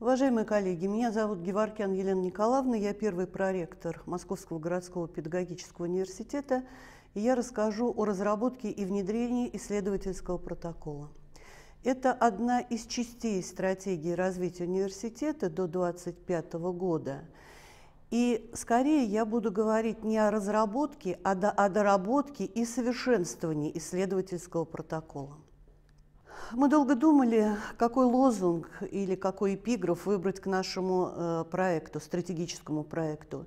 Уважаемые коллеги, меня зовут Геваркян Елена Николаевна, я первый проректор Московского городского педагогического университета, и я расскажу о разработке и внедрении исследовательского протокола. Это одна из частей стратегии развития университета до 2025 года. И скорее я буду говорить не о разработке, а о доработке и совершенствовании исследовательского протокола. Мы долго думали, какой лозунг или какой эпиграф выбрать к нашему э, проекту, стратегическому проекту.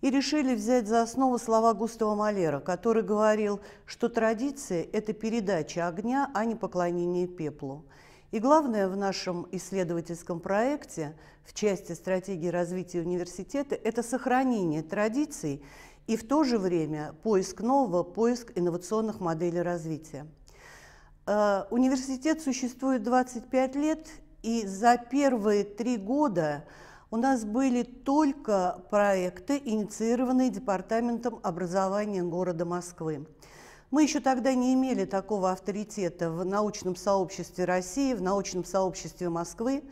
И решили взять за основу слова Густава Малера, который говорил, что традиция – это передача огня, а не поклонение пеплу. И главное в нашем исследовательском проекте в части стратегии развития университета – это сохранение традиций и в то же время поиск нового, поиск инновационных моделей развития. Э, университет существует 25 лет, и за первые три года у нас были только проекты, инициированные Департаментом образования города Москвы. Мы еще тогда не имели такого авторитета в научном сообществе России, в научном сообществе Москвы,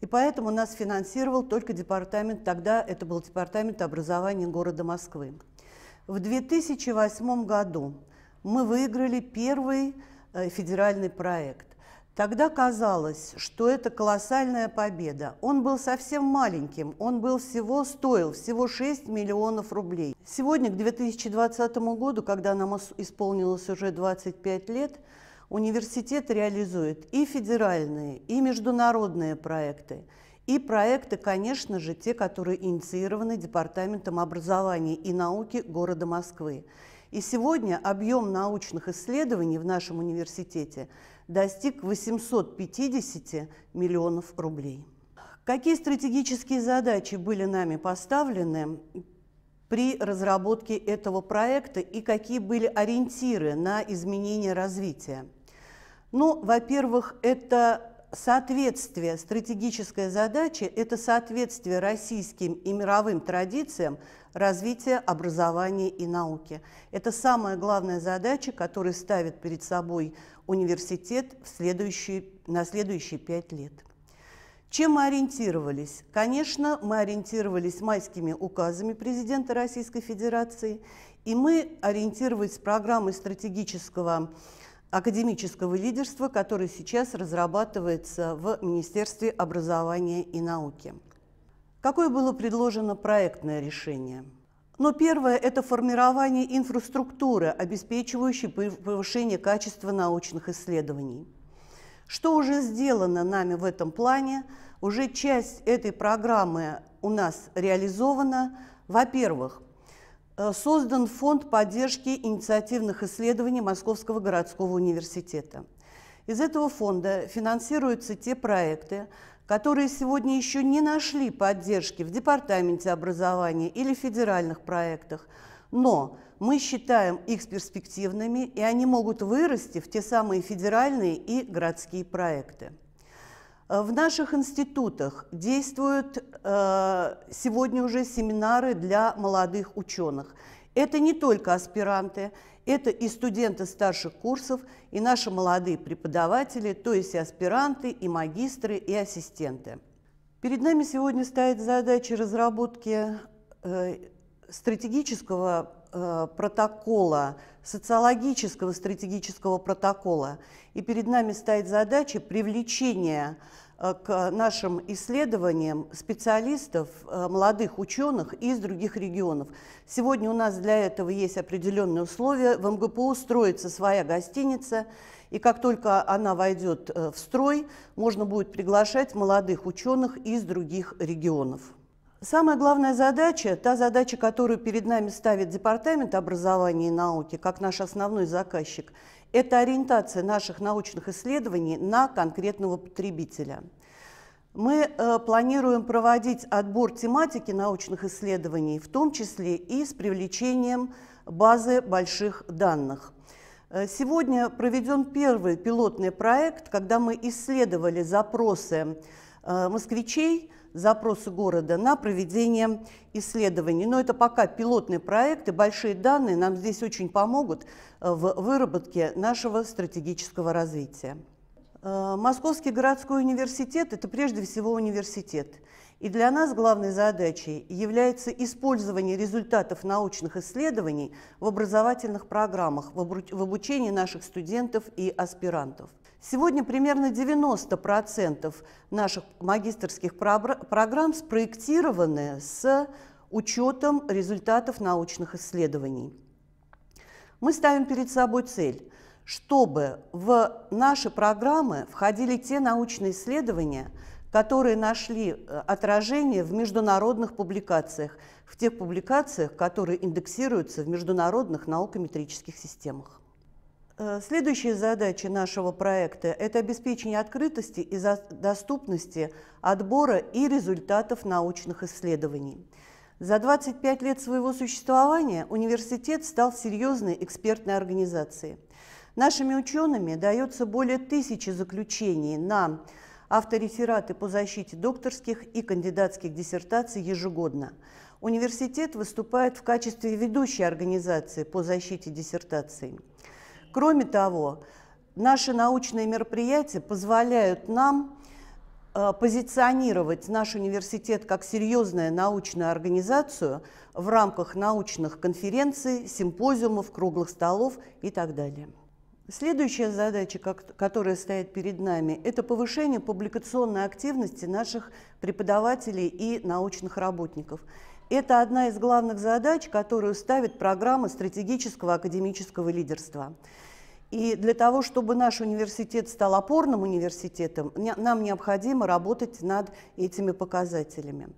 и поэтому нас финансировал только департамент, тогда это был Департамент образования города Москвы. В 2008 году мы выиграли первый федеральный проект. Тогда казалось, что это колоссальная победа. Он был совсем маленьким, он был всего, стоил всего 6 миллионов рублей. Сегодня, к 2020 году, когда нам исполнилось уже 25 лет, университет реализует и федеральные, и международные проекты, и проекты, конечно же, те, которые инициированы Департаментом образования и науки города Москвы. И сегодня объем научных исследований в нашем университете достиг 850 миллионов рублей. Какие стратегические задачи были нами поставлены при разработке этого проекта и какие были ориентиры на изменение развития? Ну, во-первых, это соответствие, стратегическая задача – это соответствие российским и мировым традициям развития образования и науки. Это самая главная задача, которую ставит перед собой университет в следующие, на следующие пять лет. Чем мы ориентировались? Конечно, мы ориентировались майскими указами президента Российской Федерации, и мы ориентировались программой стратегического академического лидерства, который сейчас разрабатывается в Министерстве образования и науки. Какое было предложено проектное решение? Но первое – это формирование инфраструктуры, обеспечивающей повышение качества научных исследований. Что уже сделано нами в этом плане? Уже часть этой программы у нас реализована. Во-первых, создан фонд поддержки инициативных исследований Московского городского университета. Из этого фонда финансируются те проекты, которые сегодня еще не нашли поддержки в Департаменте образования или федеральных проектах, но мы считаем их перспективными, и они могут вырасти в те самые федеральные и городские проекты. Э, в наших институтах действуют э, сегодня уже семинары для молодых ученых. Это не только аспиранты, это и студенты старших курсов, и наши молодые преподаватели, то есть и аспиранты, и магистры, и ассистенты. Перед нами сегодня стоит задача разработки э, стратегического э, протокола, социологического стратегического протокола. И перед нами стоит задача привлечения э, к нашим исследованиям специалистов, э, молодых ученых из других регионов. Сегодня у нас для этого есть определенные условия. В МГПУ строится своя гостиница, и как только она войдет э, в строй, можно будет приглашать молодых ученых из других регионов. Самая главная задача, та задача, которую перед нами ставит Департамент образования и науки, как наш основной заказчик, это ориентация наших научных исследований на конкретного потребителя. Мы э, планируем проводить отбор тематики научных исследований, в том числе и с привлечением базы больших данных. Э, сегодня проведен первый пилотный проект, когда мы исследовали запросы э, москвичей запросы города на проведение исследований. Но это пока пилотный проект, и большие данные нам здесь очень помогут э, в выработке нашего стратегического развития. Э, Московский городской университет – это прежде всего университет. И для нас главной задачей является использование результатов научных исследований в образовательных программах, в обучении наших студентов и аспирантов. Сегодня примерно 90% наших магистрских программ спроектированы с учетом результатов научных исследований. Мы ставим перед собой цель, чтобы в наши программы входили те научные исследования, которые нашли э, отражение в международных публикациях, в тех публикациях, которые индексируются в международных наукометрических системах. Э, следующая задача нашего проекта – это обеспечение открытости и доступности отбора и результатов научных исследований. За 25 лет своего существования университет стал серьезной экспертной организацией. Нашими учеными дается более тысячи заключений на авторефераты по защите докторских и кандидатских диссертаций ежегодно. Университет выступает в качестве ведущей организации по защите диссертаций. Кроме того, наши научные мероприятия позволяют нам э, позиционировать наш университет как серьезную научную организацию в рамках научных конференций, симпозиумов, круглых столов и так далее. Следующая задача, которая стоит перед нами, это повышение публикационной активности наших преподавателей и научных работников. Это одна из главных задач, которую ставит программа стратегического академического лидерства. И для того, чтобы наш университет стал опорным университетом, нам необходимо работать над этими показателями.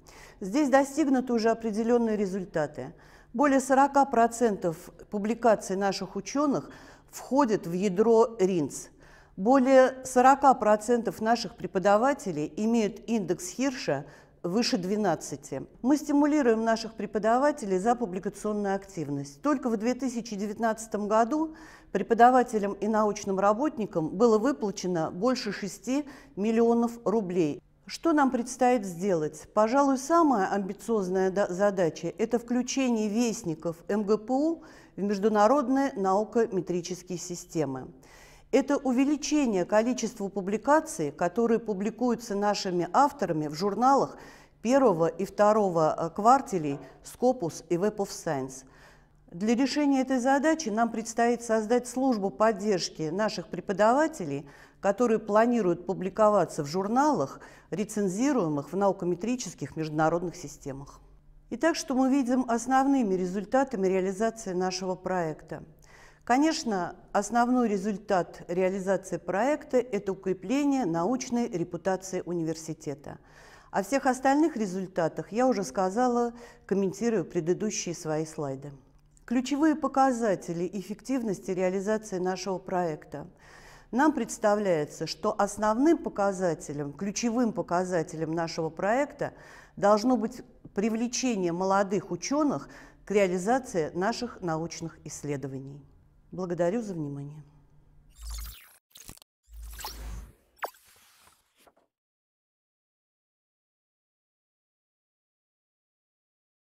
Здесь достигнуты уже определенные результаты. Более 40% публикаций наших ученых – входит в ядро РИНЦ. Более 40% наших преподавателей имеют индекс Хирша выше 12. Мы стимулируем наших преподавателей за публикационную активность. Только в 2019 году преподавателям и научным работникам было выплачено больше 6 миллионов рублей. Что нам предстоит сделать? Пожалуй, самая амбициозная задача – это включение вестников МГПУ в международные наукометрические системы. Это увеличение количества публикаций, которые публикуются нашими авторами в журналах первого и второго э, кварталей Scopus и Web of Science. Для решения этой задачи нам предстоит создать службу поддержки наших преподавателей, которые планируют публиковаться в журналах, рецензируемых в наукометрических международных системах. Итак, что мы видим основными результатами реализации нашего проекта? Конечно, основной результат реализации проекта – это укрепление научной репутации университета. О всех остальных результатах я уже сказала, комментируя предыдущие свои слайды. Ключевые показатели эффективности реализации нашего проекта. Нам представляется, что основным показателем, ключевым показателем нашего проекта должно быть привлечение молодых ученых к реализации наших научных исследований. Благодарю за внимание.